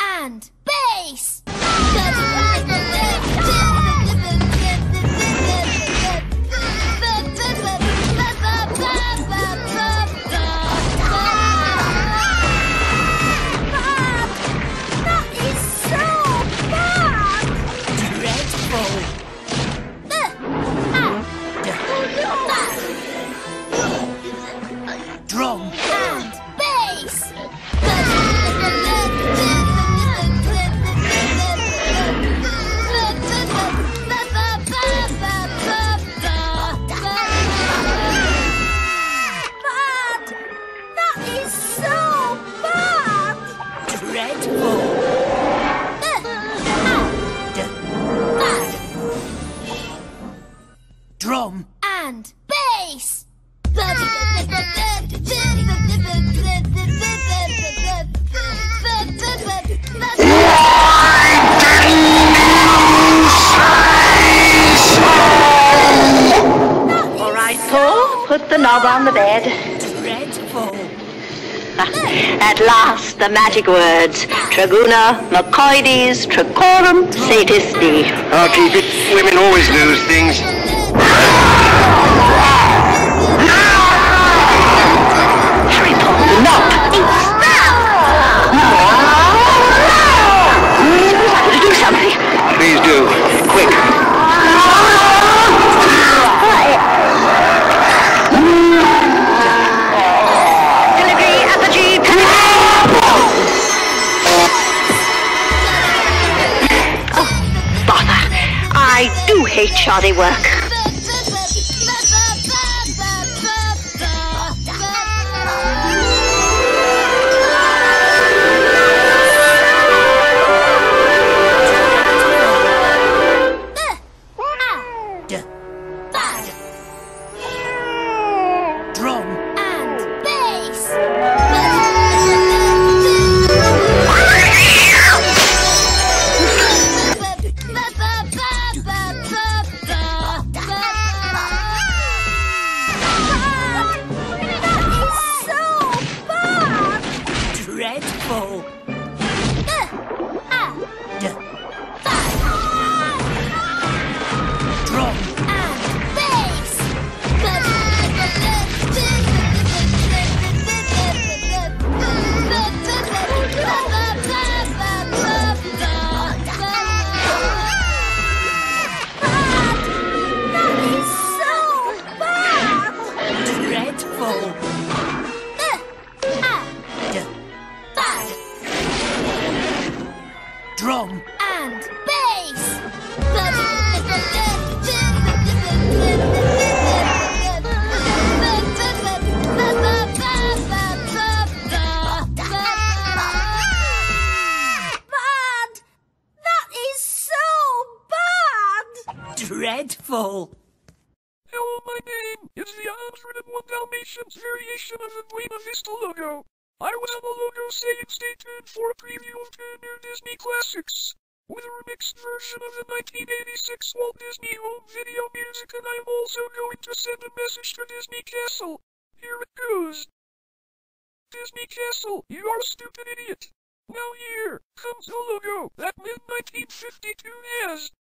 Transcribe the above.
and bass. Paul, knob on the bed. dreadful, ah, At last, the magic words. Treguna, Mekoides, Trecorum, Satisti. I'll keep it. Women always lose things. Hate shoddy work. Dreadful, Hello, my name is the 101 Dalmatians variation of the Buena Vista logo. I was on the logo saying stay tuned for a preview of two new Disney classics. With a remixed version of the 1986 Walt Disney Home Video music and I'm also going to send a message to Disney Castle. Here it goes. Disney Castle, you are a stupid idiot. Now here comes the logo that mid-1952 has.